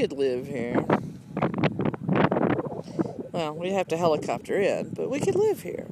could live here. Well, we'd have to helicopter in, but we could live here.